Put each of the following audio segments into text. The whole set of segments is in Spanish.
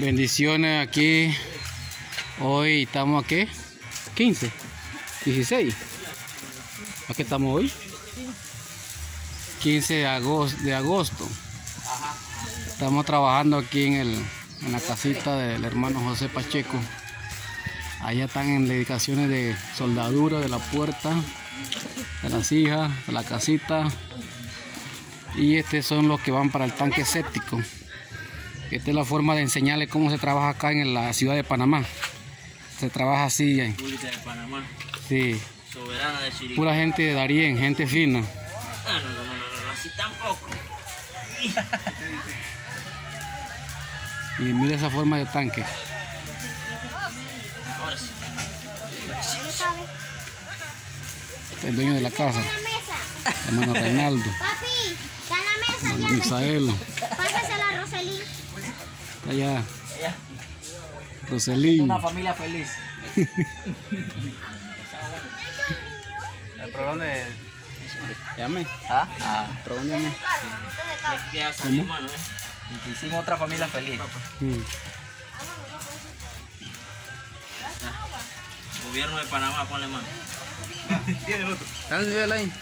Bendiciones aquí. Hoy estamos aquí. 15, 16. ¿A qué estamos hoy? 15 de agosto. Estamos trabajando aquí en, el, en la casita del hermano José Pacheco. Allá están en dedicaciones de soldadura de la puerta, de las hijas, de la casita. Y estos son los que van para el tanque séptico. Esta es la forma de enseñarles cómo se trabaja acá en la ciudad de Panamá. Se trabaja así. ¿eh? República de Panamá, Sí. soberana de Chiriquí. Pura gente de Darien, gente fina. Ah, no, no, no, no, no, así tampoco. Y mira esa forma de tanque. Ahora sí. El dueño de la casa, hermano Reinaldo, Papi, está en la mesa hermano ya. Roselín. allá, Ya. Roselín. Una familia feliz. ¿Pero dónde? Llame. ¿Ah? Ah. Perdóname. ¿Qué hace mi hermano, eh? Hicimos otra familia feliz. Sí. Gobierno de Panamá, ponle mano. Tiene el otro. Dale, vela ahí.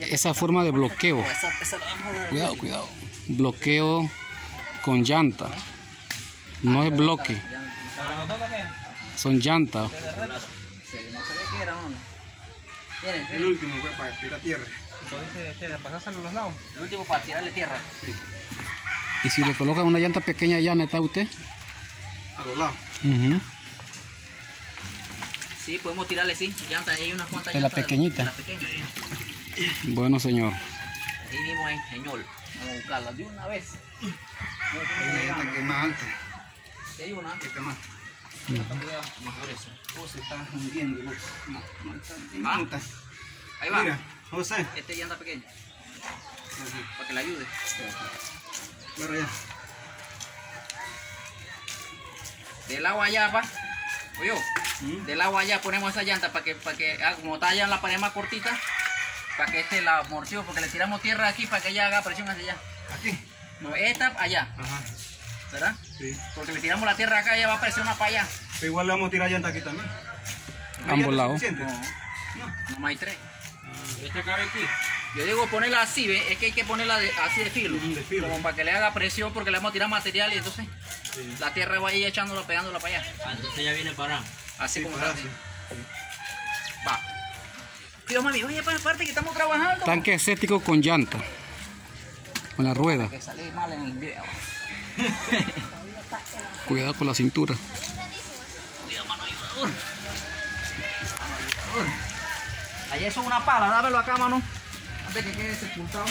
Esa forma de bloqueo. Cuidado, cuidado. Bloqueo con llanta. No es bloque, son llantas. Sí, No se ve qué era, ¿no? Miren, El último fue para tirar tierra. pasáselo a los lados. El último para tirarle tierra. Y si le colocan una llanta pequeña ya, ¿está usted? A los lados. Ujú. Sí, podemos tirarle, sí. Llantas, hay unas cuantas De la llantas pequeñita. De la pequeña. Bueno, señor. Ahí mismo en Señor. Vamos a buscarla de una vez. Hay una llanta que es más alta. Hay una, Esta más. Oh, se está hundiendo. diminuta. Ahí va. Mira, José. Este llanta pequeña. Para que la ayude. Claro ya. Del agua allá, pa. Oye, del agua allá ponemos esa llanta para que, para que, ah, como está allá en la pared más cortita, para que este la morció, porque le tiramos tierra aquí para que ella haga presión hacia allá. Aquí. No, esta allá, Ajá. ¿verdad? Sí. Porque le tiramos la tierra acá, ella va a presionar para allá. Pero igual le vamos a tirar llanta aquí también. ¿No Ambos lados. suficiente? No, nomás hay tres. Este cabe aquí. Yo digo ponerla así, ¿ve? es que hay que ponerla de- así de filo, Ujú, de filo. como para que le haga presión porque le vamos a tirar material y entonces Sí. la tierra va a ir echándola, pegándola para allá. Ah, entonces ya viene parado. Así Sí, como para está. así. Va. Tío, mami, oye, para aparte que estamos trabajando. Tanque estético con llanta. Con la rueda. Que salí mal en el video. Cuidado con la cintura. Cuidado, mano ayudador. Allá eso es una pala, dámelo acá, mano. Antes que quede sepultado.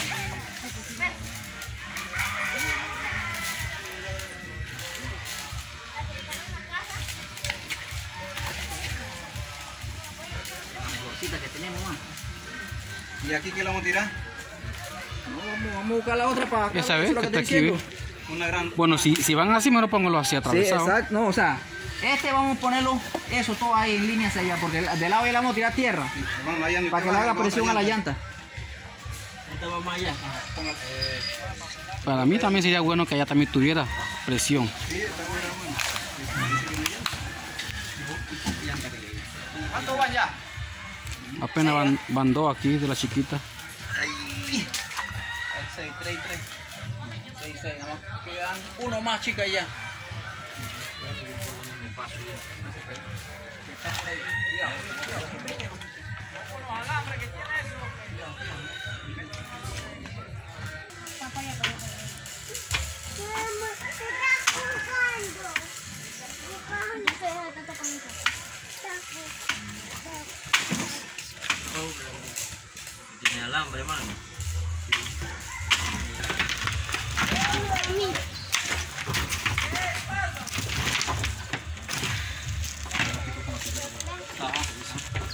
La mejorcita que tenemos. ¿Y aquí qué le vamos a tirar? No, vamos, vamos a buscar la otra para acá. Esa eso vez es lo que que está aquí. Una gran. Bueno, si, si van así, mejor póngalo así Sí, atravesado. exacto. No, o sea, este vamos a ponerlo, eso todo ahí en línea hacia allá, porque del lado ahí le vamos a tirar tierra, para que le haga presión a la llanta. Esta va más allá. Para mí también sería bueno que allá también tuviera presión. ¿Cuánto van ya? Apenas van, van dos aquí de la chiquita. 6, 3, 3. 6, 6, nada más. Quedan uno más, chica, ya. Tiene alambre, mano.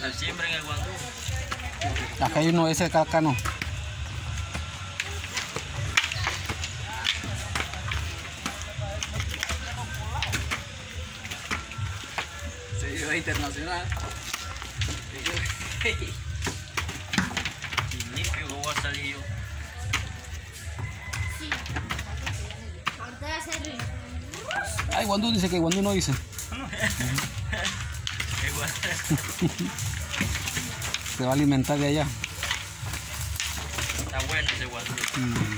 El siembra en el guandú. Acá hay uno, ese de calcano. Se sí, internacional. Ay, Guandú dice que Guandú no dice. Se va a alimentar de allá. Está bueno ese guaso. Mm.